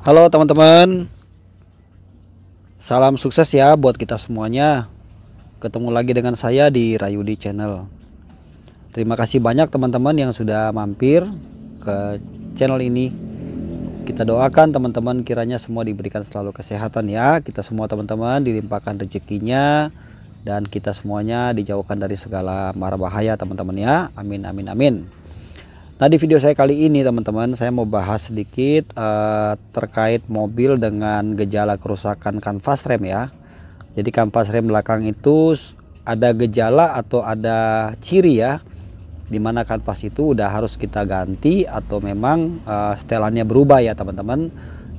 Halo teman-teman. Salam sukses ya buat kita semuanya. Ketemu lagi dengan saya di Rayudi Channel. Terima kasih banyak teman-teman yang sudah mampir ke channel ini. Kita doakan teman-teman kiranya semua diberikan selalu kesehatan ya. Kita semua teman-teman dilimpahkan rezekinya Dan kita semuanya dijauhkan dari segala mara bahaya teman-teman ya. Amin amin amin Nah di video saya kali ini teman-teman saya mau bahas sedikit uh, terkait mobil dengan gejala kerusakan kanvas rem ya. Jadi kanvas rem belakang itu ada gejala atau ada ciri ya di mana kanvas itu udah harus kita ganti atau memang uh, setelannya berubah ya teman-teman.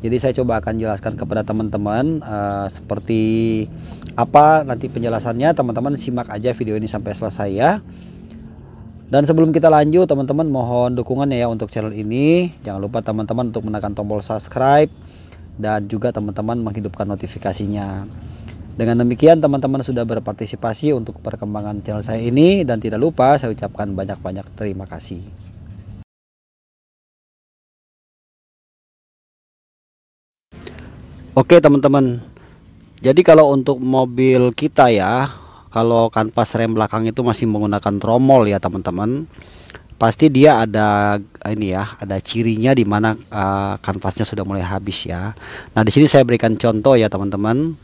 Jadi saya coba akan jelaskan kepada teman-teman uh, seperti apa nanti penjelasannya teman-teman simak aja video ini sampai selesai ya. Dan sebelum kita lanjut teman-teman mohon dukungannya ya untuk channel ini. Jangan lupa teman-teman untuk menekan tombol subscribe dan juga teman-teman menghidupkan notifikasinya. Dengan demikian teman-teman sudah berpartisipasi untuk perkembangan channel saya ini dan tidak lupa saya ucapkan banyak-banyak terima kasih. Oke teman-teman. Jadi kalau untuk mobil kita ya kalau kanvas rem belakang itu masih menggunakan tromol ya teman-teman. Pasti dia ada ini ya ada cirinya di mana uh, kanvasnya sudah mulai habis ya. Nah di sini saya berikan contoh ya teman-teman.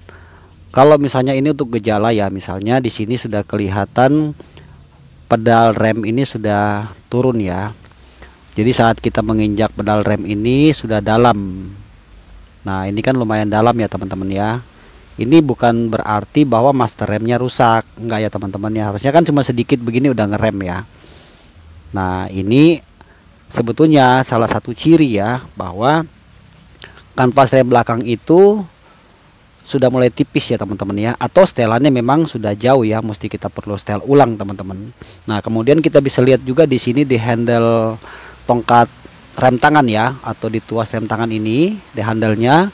Kalau misalnya ini untuk gejala ya misalnya di sini sudah kelihatan pedal rem ini sudah turun ya. Jadi saat kita menginjak pedal rem ini sudah dalam. Nah ini kan lumayan dalam ya teman-teman ya ini bukan berarti bahwa master remnya rusak. Enggak ya teman-teman. Ya harusnya kan cuma sedikit begini udah ngerem ya. Nah ini sebetulnya salah satu ciri ya bahwa kanvas rem belakang itu sudah mulai tipis ya teman-teman ya. Atau setelannya memang sudah jauh ya mesti kita perlu setel ulang teman-teman. Nah kemudian kita bisa lihat juga di sini di handle tongkat rem tangan ya atau di tuas rem tangan ini di handle-nya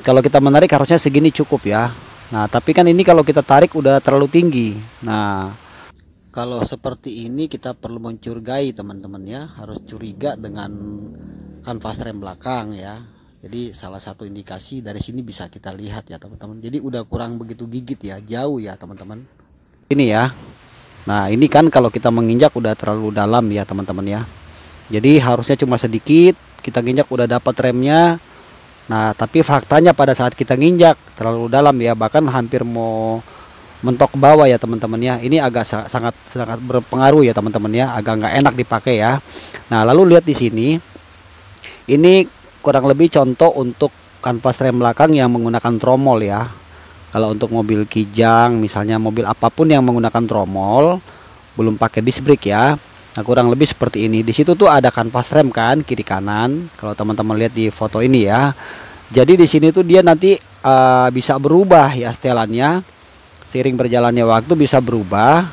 kalau kita menarik harusnya segini cukup ya. Nah tapi kan ini kalau kita tarik udah terlalu tinggi. Nah kalau seperti ini kita perlu mencurigai teman-teman ya. Harus curiga dengan kanvas rem belakang ya. Jadi salah satu indikasi dari sini bisa kita lihat ya teman-teman. Jadi udah kurang begitu gigit ya. Jauh ya teman-teman. Ini ya. Nah ini kan kalau kita menginjak udah terlalu dalam ya teman-teman ya. Jadi harusnya cuma sedikit kita nginjak udah dapat remnya Nah, tapi faktanya pada saat kita nginjak terlalu dalam ya, bahkan hampir mau mentok bawah ya teman-teman ya. Ini agak sangat sangat berpengaruh ya teman-teman ya, agak nggak enak dipakai ya. Nah, lalu lihat di sini. Ini kurang lebih contoh untuk kanvas rem belakang yang menggunakan tromol ya. Kalau untuk mobil kijang, misalnya mobil apa pun yang menggunakan tromol, belum pakai disc brake ya. Nah, kurang lebih seperti ini. Di situ tuh ada kanvas rem kan kiri kanan. Kalau teman-teman lihat di foto ini ya. Jadi di sini tuh dia nanti uh, bisa berubah ya setelannya. Seiring berjalannya waktu bisa berubah.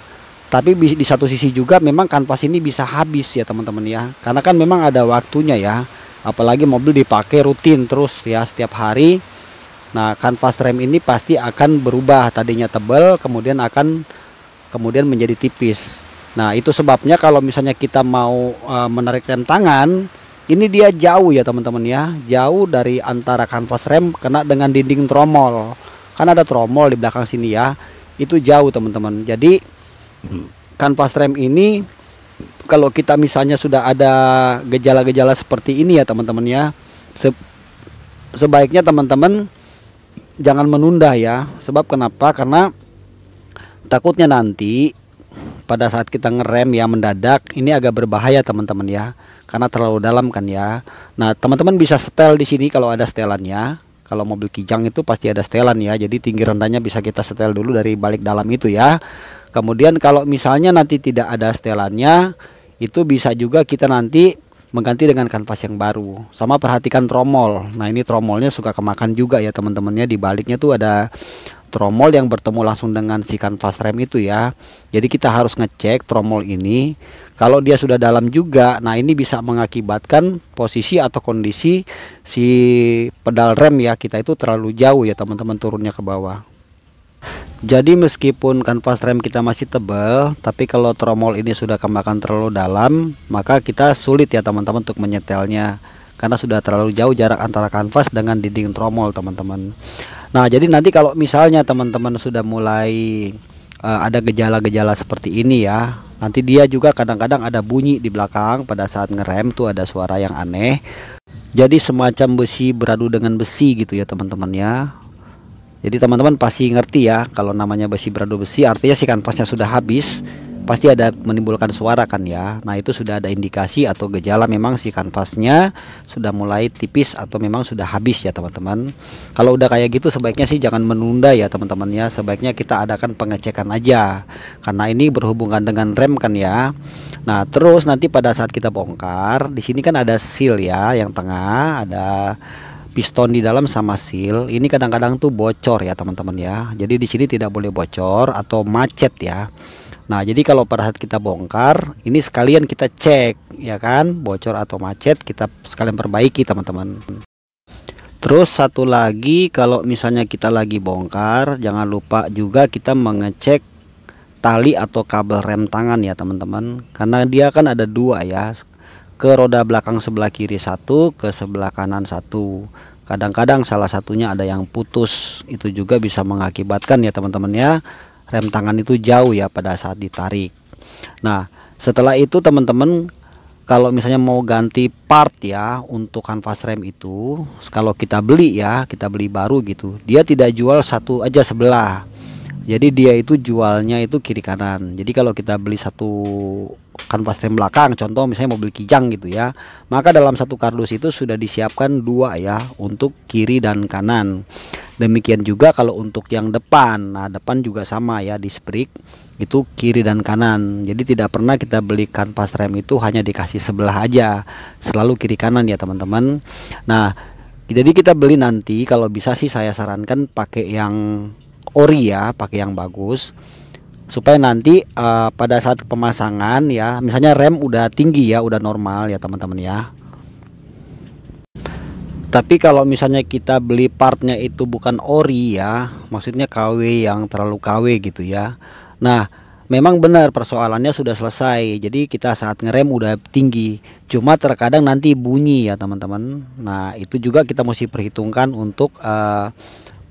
Tapi di satu sisi juga memang kanvas ini bisa habis ya teman-teman ya. Karena kan memang ada waktunya ya. Apalagi mobil dipakai rutin terus ya setiap hari. Nah, kanvas rem ini pasti akan berubah. Tadinya tebal kemudian akan kemudian menjadi tipis. Nah, itu sebabnya kalau misalnya kita mau uh, menarik rem tangan, ini dia jauh ya teman-teman ya, jauh dari antara kanvas rem kena dengan dinding tromol. Kan ada tromol di belakang sini ya. Itu jauh teman-teman. Jadi kanvas rem ini kalau kita misalnya sudah ada gejala-gejala seperti ini ya teman-teman ya. Se sebaiknya teman-teman jangan menunda ya. Sebab kenapa? Karena takutnya nanti pada saat kita ngerem ya mendadak ini agak berbahaya teman-teman ya. Karena terlalu dalam kan ya. Nah teman-teman bisa setel di sini kalau ada setelannya kalau mobil kijang itu pasti ada setelan ya. Jadi tinggi rendahnya bisa kita setel dulu dari balik dalam itu ya. Kemudian kalau misalnya nanti tidak ada setelannya itu bisa juga kita nanti mengganti dengan kanvas yang baru. Sama perhatikan tromol. Nah ini tromolnya suka kemakan juga ya teman-temannya. Di baliknya tuh ada tromol yang bertemu langsung dengan si kanvas rem itu ya. Jadi kita harus ngecek tromol ini. Kalau dia sudah dalam juga nah ini bisa mengakibatkan posisi atau kondisi si pedal rem ya. Kita itu terlalu jauh ya teman-teman turunnya ke bawah jadi meskipun kanvas rem kita masih tebal tapi kalau tromol ini sudah kemakan terlalu dalam maka kita sulit ya teman-teman untuk menyetelnya. Karena sudah terlalu jauh jarak antara kanvas dengan dinding tromol teman-teman. Nah jadi nanti kalau misalnya teman-teman sudah mulai uh, ada gejala-gejala seperti ini ya nanti dia juga kadang-kadang ada bunyi di belakang pada saat ngerem tuh ada suara yang aneh. Jadi semacam besi beradu dengan besi gitu ya teman-teman ya jadi teman-teman pasti ngerti ya kalau namanya besi beradu besi artinya si kanvasnya sudah habis pasti ada menimbulkan suara kan ya. Nah itu sudah ada indikasi atau gejala memang si kanvasnya sudah mulai tipis atau memang sudah habis ya teman-teman. Kalau udah kayak gitu sebaiknya sih jangan menunda ya teman-teman ya. Sebaiknya kita adakan pengecekan aja karena ini berhubungan dengan rem kan ya. Nah terus nanti pada saat kita bongkar di sini kan ada seal ya yang tengah ada piston di dalam sama seal ini kadang-kadang tuh bocor ya teman-teman ya jadi di sini tidak boleh bocor atau macet ya Nah, jadi kalau pada saat kita bongkar, ini sekalian kita cek, ya kan, bocor atau macet, kita sekalian perbaiki, teman-teman. Terus satu lagi, kalau misalnya kita lagi bongkar, jangan lupa juga kita mengecek tali atau kabel rem tangan ya, teman-teman. Karena dia kan ada dua ya, ke roda belakang sebelah kiri satu, ke sebelah kanan satu. Kadang-kadang salah satunya ada yang putus, itu juga bisa mengakibatkan ya, teman-teman ya. Rem tangan itu jauh ya pada saat ditarik. Nah setelah itu teman-teman kalau misalnya mau ganti part ya untuk kanvas rem itu kalau kita beli ya kita beli baru gitu dia tidak jual satu aja sebelah. Jadi dia itu jualnya itu kiri kanan. Jadi kalau kita beli satu kanvas rem belakang contoh misalnya mobil kijang gitu ya. Maka dalam satu kardus itu sudah disiapkan dua ya untuk kiri dan kanan. Demikian juga kalau untuk yang depan. Nah depan juga sama ya di sprik itu kiri dan kanan. Jadi tidak pernah kita beli kanvas rem itu hanya dikasih sebelah aja. Selalu kiri kanan ya teman-teman. Nah jadi kita beli nanti kalau bisa sih saya sarankan pakai yang ori ya pakai yang bagus supaya nanti uh, pada saat pemasangan ya misalnya rem udah tinggi ya udah normal ya teman-teman ya. Tapi kalau misalnya kita beli partnya itu bukan ori ya maksudnya KW yang terlalu KW gitu ya. Nah memang benar persoalannya sudah selesai. Jadi kita saat ngerem udah tinggi. Cuma terkadang nanti bunyi ya teman-teman. Nah itu juga kita mesti perhitungkan untuk uh,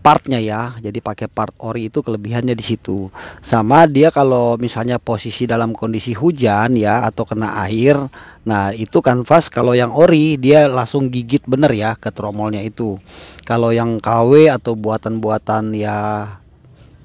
partnya ya. Jadi pakai part ori itu kelebihannya di situ. Sama dia kalau misalnya posisi dalam kondisi hujan ya atau kena air nah itu kanvas kalau yang ori dia langsung gigit bener ya ke tromolnya itu. Kalau yang KW atau buatan-buatan ya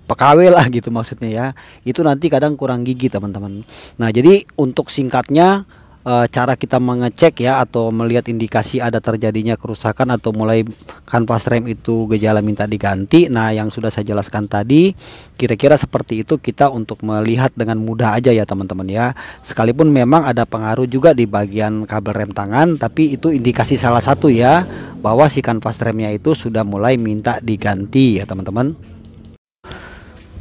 PKW lah gitu maksudnya ya itu nanti kadang kurang gigi teman-teman. Nah jadi untuk singkatnya e, cara kita mengecek ya atau melihat indikasi ada terjadinya kerusakan atau mulai kanvas rem itu gejala minta diganti. Nah, yang sudah saya jelaskan tadi kira-kira seperti itu kita untuk melihat dengan mudah aja ya teman-teman ya. Sekalipun memang ada pengaruh juga di bagian kabel rem tangan, tapi itu indikasi salah satu ya bahwa si kanvas remnya itu sudah mulai minta diganti ya teman-teman.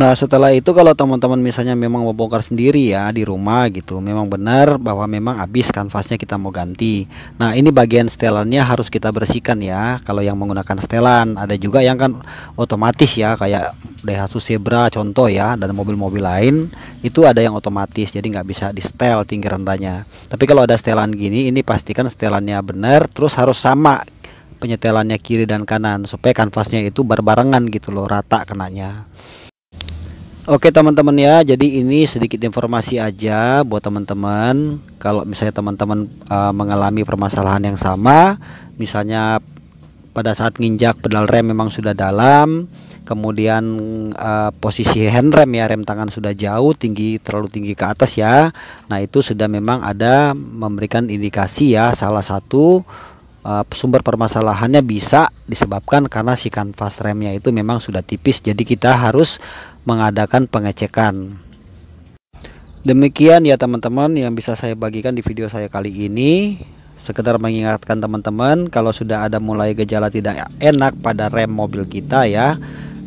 Nah setelah itu kalau teman-teman misalnya memang mau bongkar sendiri ya di rumah gitu Memang benar bahwa memang habis kanvasnya kita mau ganti. Nah ini bagian setelannya harus kita bersihkan ya. Kalau yang menggunakan setelan ada juga yang kan otomatis ya Kayak Daihatsu Zebra contoh ya Dan mobil-mobil lain itu ada yang otomatis Jadi nggak bisa di setel tinggi rendahnya. Tapi kalau ada setelan gini ini pastikan setelannya benar Terus harus sama penyetelannya kiri dan kanan Supaya kanvasnya itu berbarengan gitu loh rata kenanya Oke teman-teman ya, jadi ini sedikit informasi aja buat teman-teman. Kalau misalnya teman-teman uh, mengalami permasalahan yang sama, misalnya pada saat nginjak pedal rem memang sudah dalam, kemudian uh, posisi handrem ya rem tangan sudah jauh, tinggi terlalu tinggi ke atas ya. Nah itu sudah memang ada memberikan indikasi ya salah satu uh, sumber permasalahannya bisa disebabkan karena si kanvas remnya itu memang sudah tipis, jadi kita harus mengadakan pengecekan. Demikian ya teman-teman yang bisa saya bagikan di video saya kali ini. Sekedar mengingatkan teman-teman kalau sudah ada mulai gejala tidak enak pada rem mobil kita ya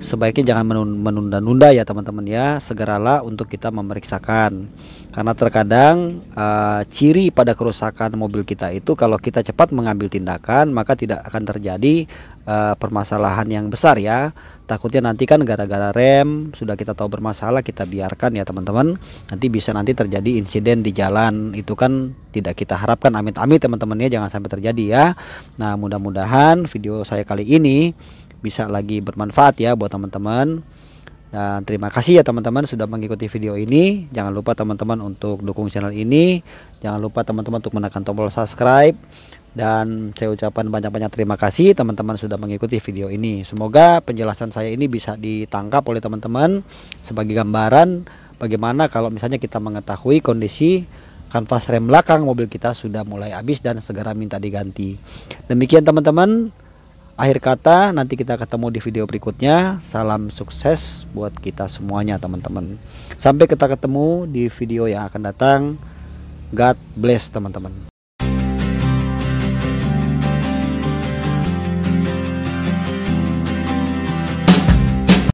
sebaiknya jangan menunda-nunda ya teman-teman ya. Segeralah untuk kita memeriksakan. Karena terkadang uh, ciri pada kerusakan mobil kita itu kalau kita cepat mengambil tindakan maka tidak akan terjadi uh, permasalahan yang besar ya. Takutnya nanti kan gara-gara rem sudah kita tahu bermasalah kita biarkan ya teman-teman. Nanti bisa nanti terjadi insiden di jalan. Itu kan tidak kita harapkan. Amit-amit teman-teman ya. Jangan sampai terjadi ya. Nah mudah-mudahan video saya kali ini bisa lagi bermanfaat ya buat teman-teman. Dan terima kasih ya teman-teman sudah mengikuti video ini. Jangan lupa teman-teman untuk dukung channel ini. Jangan lupa teman-teman untuk menekan tombol subscribe. Dan saya ucapkan banyak-banyak terima kasih teman-teman sudah mengikuti video ini. Semoga penjelasan saya ini bisa ditangkap oleh teman-teman sebagai gambaran bagaimana kalau misalnya kita mengetahui kondisi kanvas rem belakang mobil kita sudah mulai habis dan segera minta diganti. Demikian teman-teman. Akhir kata nanti kita ketemu di video berikutnya. Salam sukses buat kita semuanya teman-teman. Sampai kita ketemu di video yang akan datang. God bless teman-teman